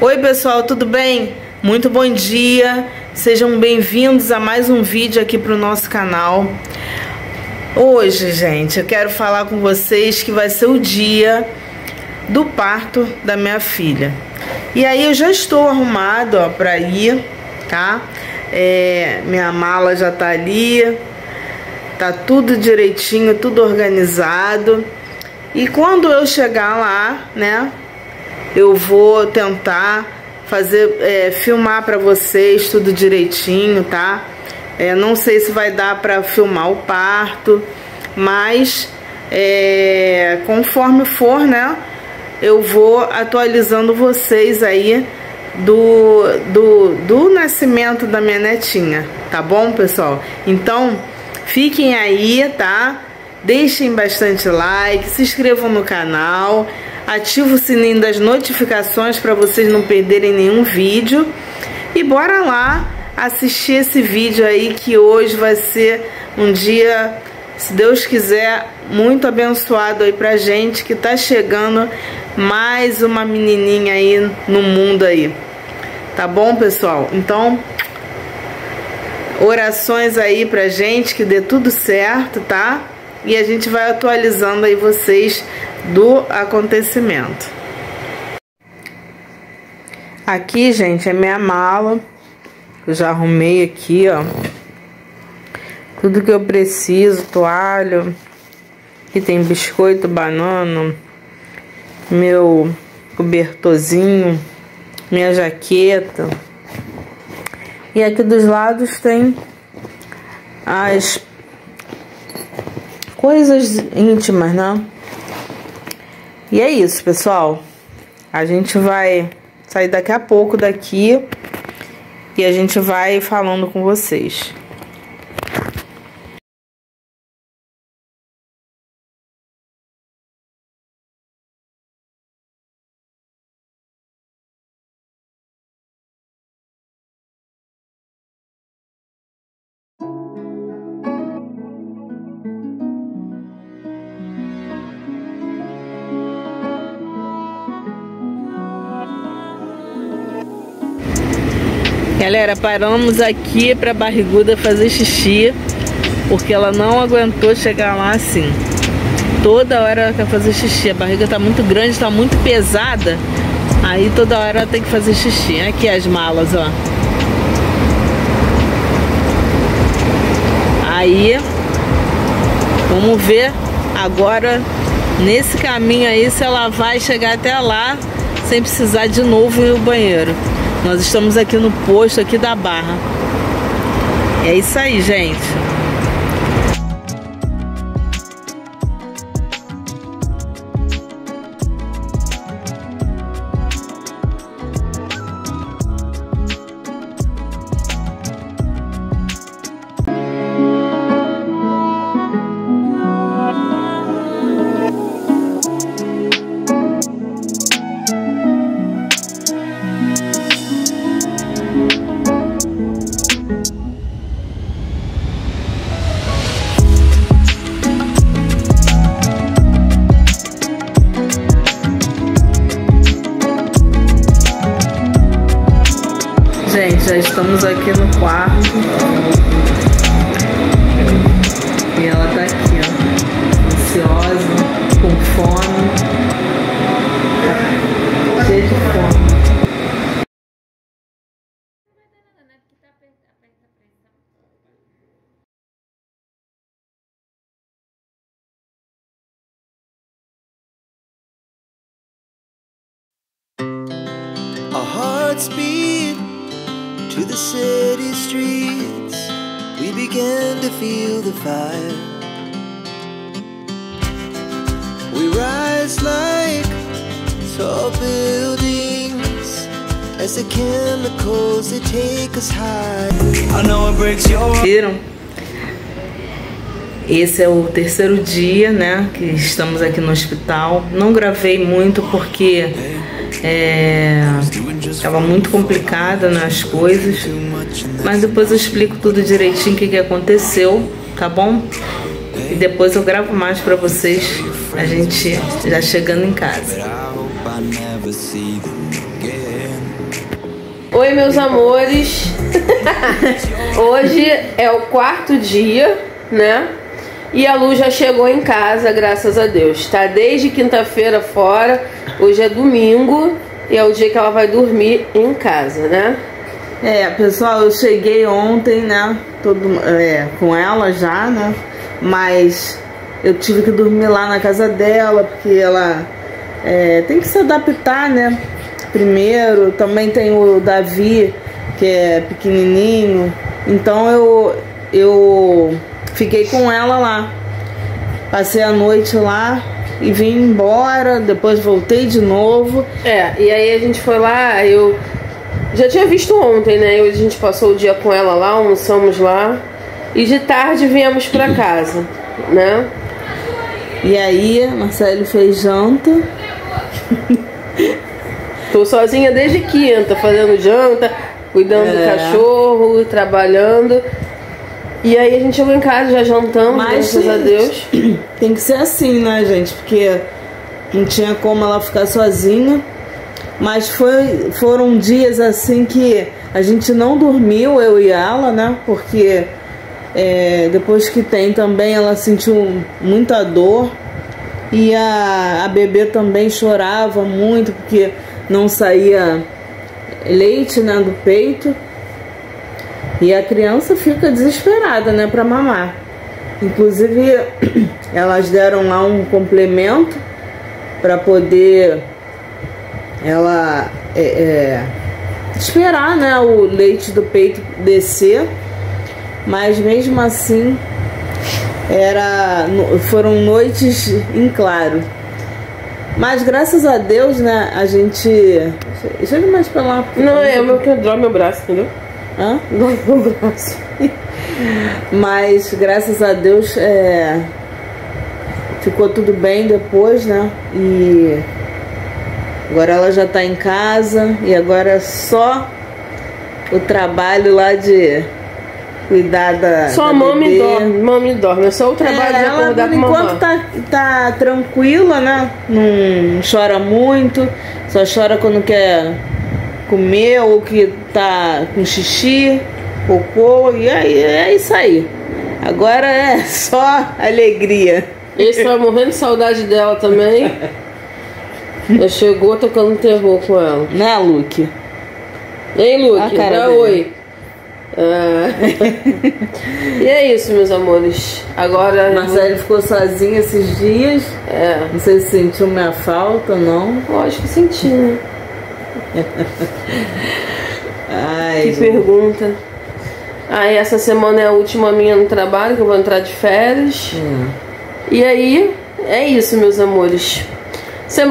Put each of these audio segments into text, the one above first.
Oi pessoal, tudo bem? Muito bom dia, sejam bem-vindos a mais um vídeo aqui para o nosso canal. Hoje, gente, eu quero falar com vocês que vai ser o dia do parto da minha filha. E aí eu já estou arrumado ó, para ir, tá? É, minha mala já tá ali, tá tudo direitinho, tudo organizado. E quando eu chegar lá, né, eu vou tentar fazer, é, filmar para vocês tudo direitinho, tá? É, não sei se vai dar para filmar o parto, mas é, conforme for, né, eu vou atualizando vocês aí do, do, do nascimento da minha netinha, tá bom, pessoal? Então, fiquem aí, tá? Deixem bastante like, se inscrevam no canal, ative o sininho das notificações para vocês não perderem nenhum vídeo. E bora lá assistir esse vídeo aí que hoje vai ser um dia, se Deus quiser, muito abençoado aí pra gente que tá chegando mais uma menininha aí no mundo aí. Tá bom, pessoal? Então, orações aí pra gente que dê tudo certo, tá? E a gente vai atualizando aí vocês do acontecimento. Aqui, gente, é minha mala. Eu já arrumei aqui, ó. Tudo que eu preciso, toalha. Aqui tem biscoito, banana, meu cobertorzinho, minha jaqueta. E aqui dos lados tem as coisas íntimas, né? E é isso, pessoal. A gente vai sair daqui a pouco daqui e a gente vai falando com vocês. Galera, paramos aqui pra barriguda fazer xixi, porque ela não aguentou chegar lá assim. Toda hora ela quer fazer xixi, a barriga tá muito grande, tá muito pesada, aí toda hora ela tem que fazer xixi. Aqui as malas, ó. Aí, vamos ver agora nesse caminho aí se ela vai chegar até lá sem precisar de novo ir ao banheiro. Nós estamos aqui no posto aqui da Barra. É isso aí, gente. Estamos aqui no quarto. E ela tá aqui, ó. Ansiosa, com fome. Cheia de fome. To the city streets. We began to feel the fire. We rise like tall buildings as the chemicals they take us high. I know it breaks your heart. Esse é o terceiro dia, né, que estamos aqui no hospital. Não gravei muito porque estava muito complicada nas coisas, mas depois eu explico tudo direitinho o que, que aconteceu, tá bom? E depois eu gravo mais para vocês, a gente já chegando em casa. Oi, meus amores. Hoje é o quarto dia, né? E a Lu já chegou em casa, graças a Deus. Tá desde quinta-feira fora. Hoje é domingo e é o dia que ela vai dormir em casa, né? É, pessoal, eu cheguei ontem, né? Todo, é, com ela já, né? Mas eu tive que dormir lá na casa dela, porque ela é, tem que se adaptar, né? Primeiro, também tem o Davi, que é pequenininho. Então eu, eu fiquei com ela lá. Passei a noite lá e vim embora, depois voltei de novo. É, e aí a gente foi lá, eu já tinha visto ontem, né? a gente passou o dia com ela lá, almoçamos lá. E de tarde viemos pra casa, né? E aí, Marcelo fez janta. Tô sozinha desde quinta, fazendo janta, cuidando é. do cachorro, trabalhando. E aí a gente chegou em casa, já jantamos, Mas, graças a Deus. Tem que ser assim, né, gente? Porque não tinha como ela ficar sozinha. Mas foi, foram dias assim que a gente não dormiu, eu e ela, né? Porque é, depois que tem também ela sentiu muita dor. E a, a bebê também chorava muito porque não saía leite né, do peito. E a criança fica desesperada, né, para mamar. Inclusive, elas deram lá um complemento para poder ela é, é, esperar, né, o leite do peito descer. Mas mesmo assim, era foram noites em claro. Mas graças a Deus, né, a gente. Chega mais pra lá. Não, é o meu que dói meu braço, entendeu? Hã? Dói meu braço. Mas graças a Deus é, ficou tudo bem depois, né? E agora ela já tá em casa e agora é só o trabalho lá de cuidar da. Só da a mami dorme, mami dorme, é só o trabalho é, de acordar ela, enquanto tá, tá tranquila, né? Não chora muito, só chora quando quer comer ou que tá com xixi, cocô, e aí é isso aí. Agora é só alegria. Esse tá morrendo de saudade dela também. Já chegou tocando terror com ela. Né, Luke? Ei, Luke, dá oi. Ah. e é isso, meus amores. Agora. Marcelo vou... ficou sozinho esses dias. É. Não sei se sentiu minha falta ou não. Lógico que senti, né? Ai, que gente. pergunta. Aí essa semana é a última minha no trabalho, que eu vou entrar de férias. Hum. E aí, é isso, meus amores.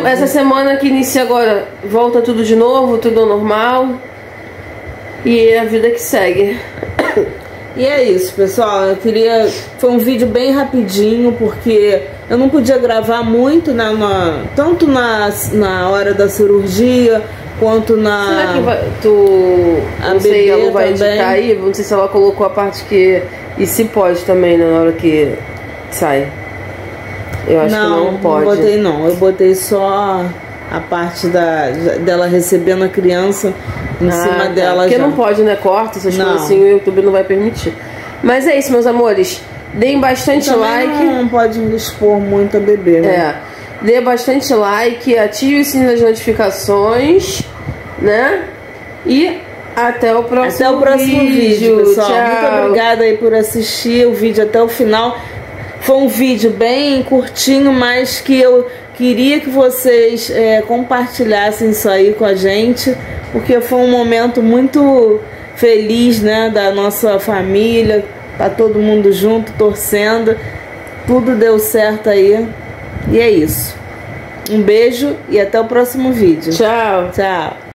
Essa semana que inicia agora, volta tudo de novo, tudo normal. E é a vida que segue. E é isso, pessoal. Eu queria. Foi um vídeo bem rapidinho, porque eu não podia gravar muito, né, na, tanto na, na hora da cirurgia quanto na. Será que vai, tu. A não sei, ela vai também. editar aí? Não sei se ela colocou a parte que. E se pode também, né, na hora que sai. Eu acho não, que não pode. Não botei não. Eu botei só a parte da, dela recebendo a criança em ah, cima tá. dela. Porque já. não pode, né? Corta essas não. coisas assim, o YouTube não vai permitir. Mas é isso, meus amores. Deem bastante like. Não pode expor muito a bebê, né? É. Dê bastante like, ative o sininho das notificações, né? E até o próximo, até o próximo vídeo, vídeo pessoal. Tchau. Muito obrigada aí por assistir o vídeo até o final. Foi um vídeo bem curtinho, mas que eu queria que vocês é, compartilhassem isso aí com a gente, porque foi um momento muito feliz, né, da nossa família, tá todo mundo junto, torcendo, tudo deu certo aí, e é isso. Um beijo e até o próximo vídeo. Tchau. Tchau.